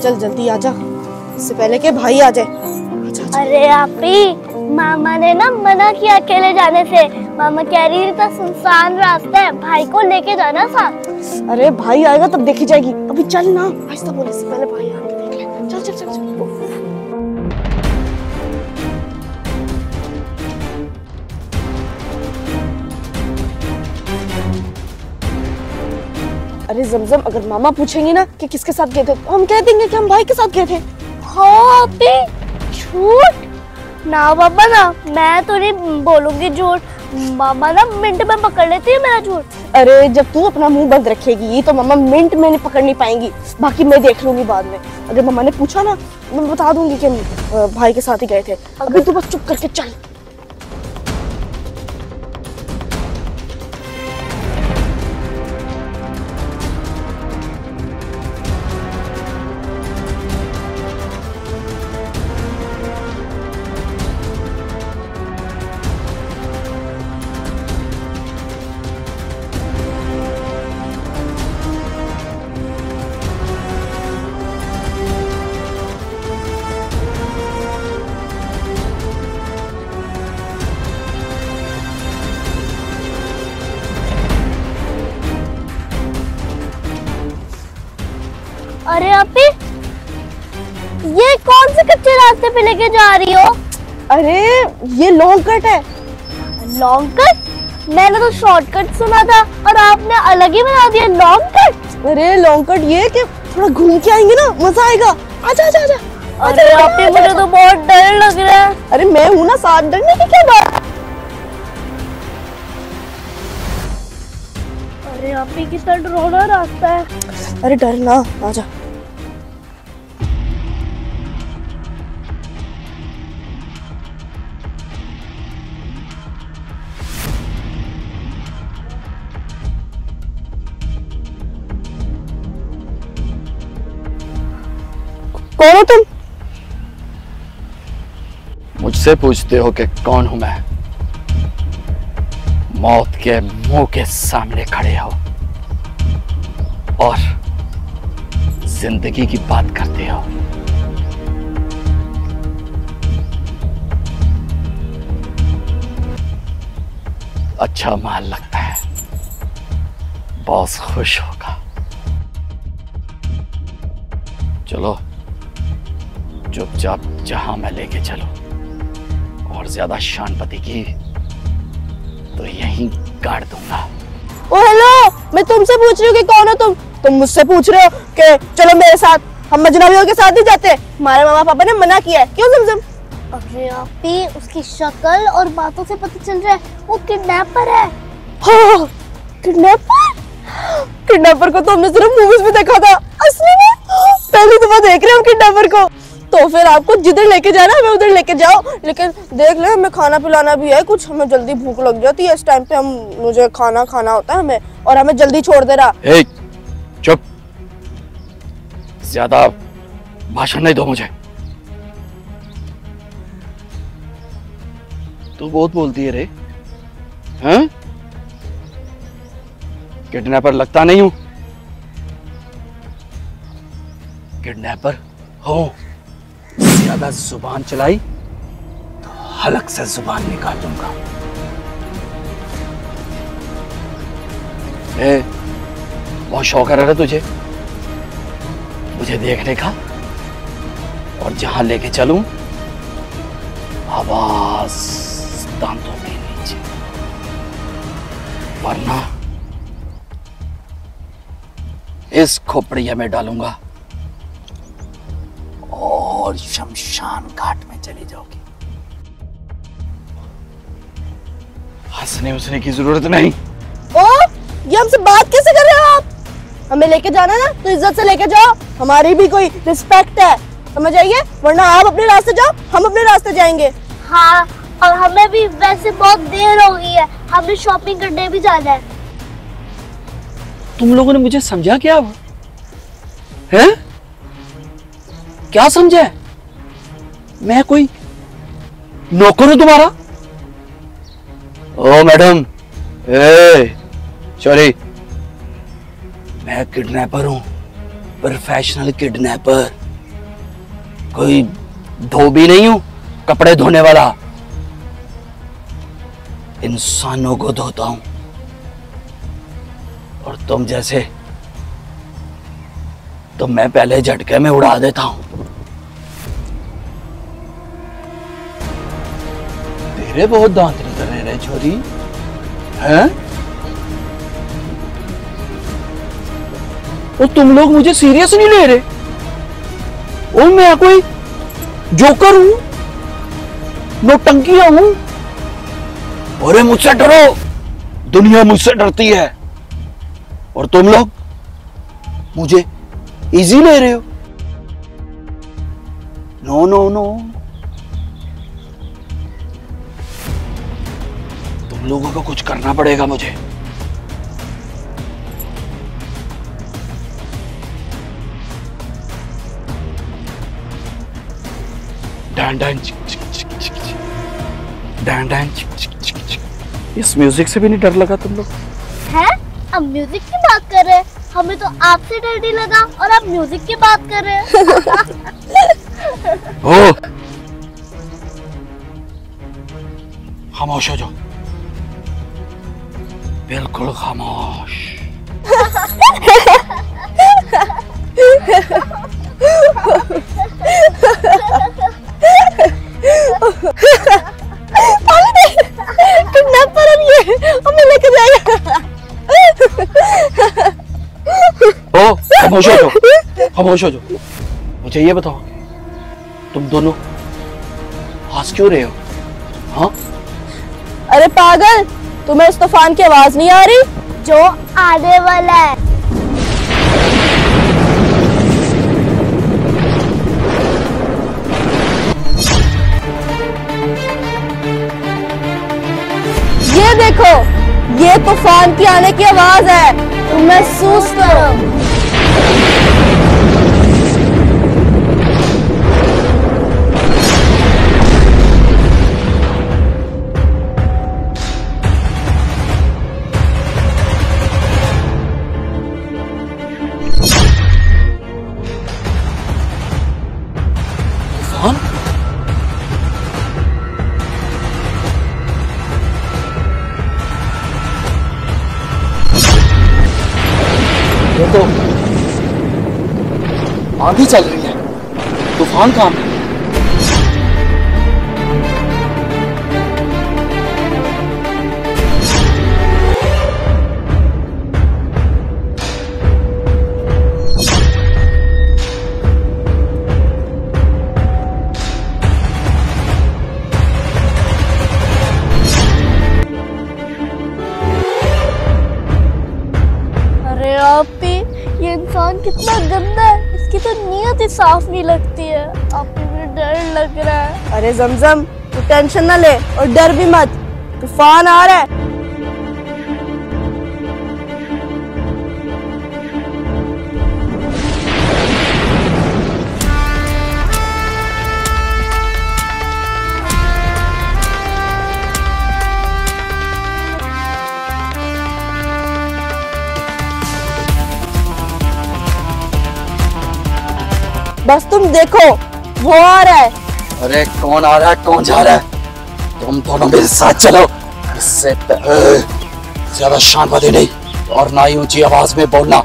चल जल्दी आ जा। इससे पहले के भाई आ जाए। आजा, आजा। अरे आपी मामा ने ना मना किया अकेले जाने से। मामा कह रही है, सुनसान रास्ता है भाई को लेके जाना साथ अरे भाई आएगा तब देखी जाएगी। अभी चल ना। आहिस्ता बोले से पहले भाई आके देख ले चल चल चल चल। अरे जमजम अगर मामा पूछेंगे ना कि किसके साथ गए थे तो हम कह देंगे कि हम भाई के साथ गए थे। हाँ झूठ। ना बाबा ना मैं तो नहीं बोलूँगी झूठ। मामा ना मिनट में पकड़ लेती है मेरा झूठ। अरे जब तू अपना मुँह बंद रखेगी तो मामा मिनट में नहीं पकड़ नहीं पाएँगी। बाकी मैं देख लूँगी बाद में। अगर मामा ने पूछा ना मैं बता दूँगी कि हम भाई के साथ ही गए थे। अभी तू बस चुप करके चल। अरे आपी ये कौन से कच्चे रास्ते पे लेके जा रही हो? अरे ये लॉन्ग कट है। लॉन्ग कट मैंने तो शॉर्टकट सुना था और आपने अलग ही बना दिया लॉन्ग कट अरे लॉन्ग कट ये कि थोड़ा घूम के आएँगे ना मज़ा आएगा। आजा आजा आजा। अरे आपी मुझे तो बहुत डर लग रहा है। अरे मैं हूँ ना साथ डरने की क्या बात? अरे आपी कितना डरावना रास्ता है। अरे डर ना आजा। कौन हो तुम? मुझसे पूछते हो कि कौन हूँ मैं? मौत के मुँह के सामने खड़े हो और ज़िंदगी की बात करते हो। अच्छा माल लगता है। बॉस खुश होगा। चलो। चुपचाप जहाँ मैं लेके चलूँ और ज़्यादा शानपति की तो यहीं गाड़ दूँगा। Oh hello! मैं तुमसे पूछ रही हूँ कि कौन हो तुम? तुम मुझसे पूछ रहे हो कि चलो मेरे साथ हम मजनबियों के साथ ही जाते हमारे मामा पापा ने मना किया है। क्यों जमजम? अरे आपी उसकी शक्ल और बातों से पता चल रहा है वो किडनैपर है। हाँ, किडनैपर? किडनैपर को तो हमने सिर्फ़ मूवीज़ में देखा था। असली में पहली दफ़ा देख रहे हैं हम किडनैपर को। तो फिर आपको जिधर लेके जाना है उधर लेके जाओ। लेकिन देख ले हमें खाना पिलाना भी है कुछ हमें जल्दी भूख लग जाती है। इस टाइम पे हम मुझे खाना खाना होता है हमें और हमें जल्दी छोड़ दे रहा। ए, चुप। ज़्यादा भाषण नहीं दो मुझे। तू बहुत बोलती है रे। किडनैपर लगता नहीं हूँ। किडनैपर हो। ज़्यादा ज़ुबान चलाई तो हलक से ज़ुबान निकाल दूँगा। ए, बहुत शौक है रे तुझे? मुझे देखने का? और जहाँ लेके चलूँ आवाज़ दांतों के नीचे। वरना इस खोपड़िया में डालूँगा। और शमशान घाट में चले जाओगे। हंसने उसने की ज़रूरत नहीं। ओ ये हमसे बात कैसे कर रहे हो आप? हमें लेके जाना ना तो इज़्ज़त से लेके जाओ। हमारी भी कोई रिस्पेक्ट है। समझ आइए वरना आप अपने रास्ते जाओ हम अपने रास्ते जाएँगे। हाँ और हमें भी वैसे बहुत देर हो गई है। हमें शॉपिंग करने भी जाना है। तुम लोगों ने मुझे समझा क्या है? क्या समझा? है? मैं कोई नौकर हूँ तुम्हारा? ओ मैडम। ए सॉरी मैं किडनैपर हूँ प्रोफेशनल किडनैपर। कोई धोबी नहीं हूँ कपड़े धोने वाला। इंसानों को धोता हूँ। और तुम जैसे तो मैं पहले झटके में उड़ा देता हूँ। तेरे बहुत दांत निकल रहे रे छोरी। हैं? और तुम लोग मुझे सीरियस नहीं ले रहे? और मैं कोई जोकर हूँ? नोटंकिया हूँ? अरे मुझसे डरो। दुनिया मुझसे डरती है। और तुम लोग मुझे इजी ले रहे हो। नो नो नो लोगों को कुछ करना पड़ेगा मुझे। डैन डैन चिक चिक चिक चिक चिक। डैन डैन चिक चिक चिक चिक। इस म्यूज़िक से भी नहीं डर लगा तुम लोग? है? अब म्यूज़िक की बात कर रहे हैं। हमें तो आपसे डर नहीं लगा और आप म्यूज़िक की बात कर रहे हैं। ओ खामोश हो जाओ। बिल्कुल खामोश। किडनैपर है। ये हमें लेके जाएगा। ओ खामोश हो जाओ। खामोश हो जाओ। मुझे ये बताओ तुम दोनों हंस क्यों रहे हो? हाँ? अरे पागल तुम्हें उस तूफ़ान की आवाज़ नहीं आ रही? जो आने वाला है। ये देखो ये तूफ़ान की आने की आवाज़ है। तुम महसूस करो ये तो आंधी चल रही है। तूफ़ान काम अरे आपी इंसान कितना गंदा है। इसकी तो नीयत ही साफ़ नहीं लगती है। आपको मुझे डर लग रहा है। अरे जमजम, तू टेंशन ना ले और डर भी मत। तूफ़ान आ रहा है। बस तुम देखो वो आ रहा है। अरे कौन आ रहा है? कौन जा रहा है? तुम दोनों मेरे साथ चलो। इससे ज़्यादा शांति नहीं और ना ही ऊँची आवाज़ में बोलना।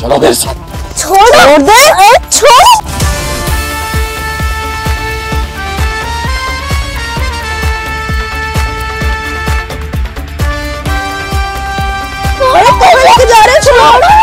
चलो मेरे साथ। छोड़। छोड़ दे। छोड़। अरे कहाँ लेके जा रहे हो छोड़ो।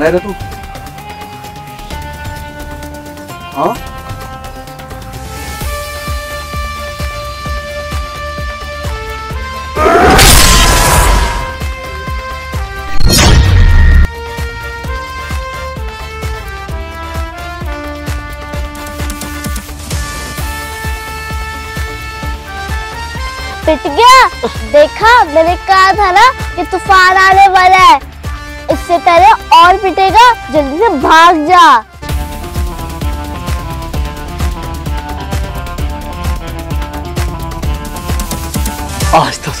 कौन है तू। हाँ? पिट गया? देखा? मैंने कहा था ना कि तूफ़ान आने वाला है। इससे पहले और पिटेगा जल्दी से भाग जा। आज तो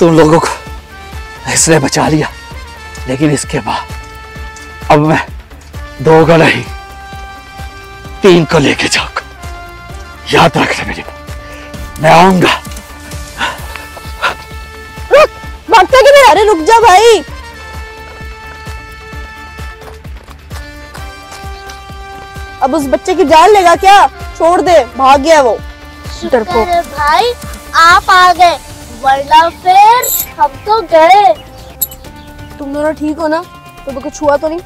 तुम लोगों को इसने बचा लिया लेकिन इसके बाद अब मैं दो को नहीं तीन को लेके जाऊँगा। याद रखना मेरी। मैं आऊँगा। रुक कि अरे रुक जा भाई। अब उस बच्चे की जान लेगा क्या? छोड़ दे भाग गया वो। डरपोक। भाई आप आ गए। वरना फिर हम तो गए। तुम दोनों ठीक हो ना? तो कुछ हुआ तो नहीं?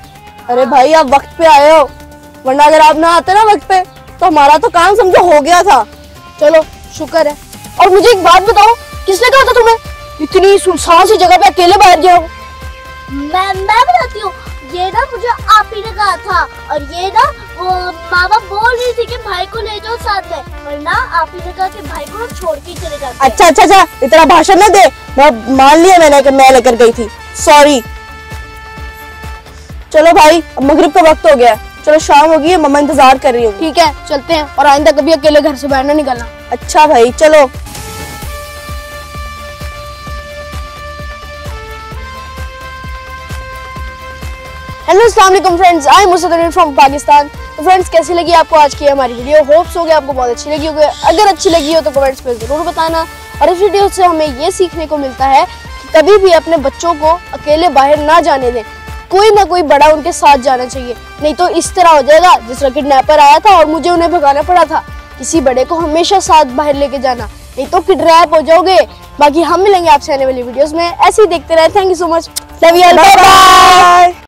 अरे भाई आप वक्त पे आए हो। वरना अगर आप ना आते ना वक्त पे तो हमारा तो काम समझो हो गया था। चलो शुक्र है। और मुझे एक बात बताओ किसने कहा था तुम्हें? इतनी सुनसान सी जगह पे अकेले बैठ जाओ मैं मैं बताती हूँ ये ना मुझे आप ही ने कहा था। और ये ना वो मामा बोल रही थी कि भाई को ले जाओ साथ में और ना आप ही ने कहा कि भाई को छोड़ के चले जाते अच्छा अच्छा अच्छा इतना भाषण ना दे। मैं मान लिया मैंने कि मैं लेकर गई थी। सॉरी चलो भाई अब मगरिब का वक्त हो गया चलो शाम हो गई है मम्मा इंतज़ार कर रही होगी। ठीक है चलते हैं। और आइंदा कभी अकेले घर से बाहर ना निकलना। अच्छा भाई चलो। हेलो अस्सलाम friends I am Musadrin from Pakistan तो फ्रेंड्स कैसी लगी आपको आज की हमारी वीडियो होप्स हो गया आपको बहुत अच्छी लगी होगी। अगर अच्छी लगी हो तो कमेंट्स में ज़रूर बताना। और इस वीडियो से हमें ये सीखने को मिलता है कि कभी भी अपने बच्चों को अकेले बाहर ना जाने दें। कोई ना कोई बड़ा उनके साथ जाना चाहिए। नहीं तो इस तरह हो जाएगा, जिस तरह किडनैपर आया था और मुझे उन्हें भगाना पड़ा था। किसी बड़े को हमेशा साथ बाहर लेके जाना। नहीं तो किडनैप हो जाओगे। बाकी हम मिलेंगे आपसे आने वाली वीडियोस में। ऐसे ही देखते रहे। Thank you so much love you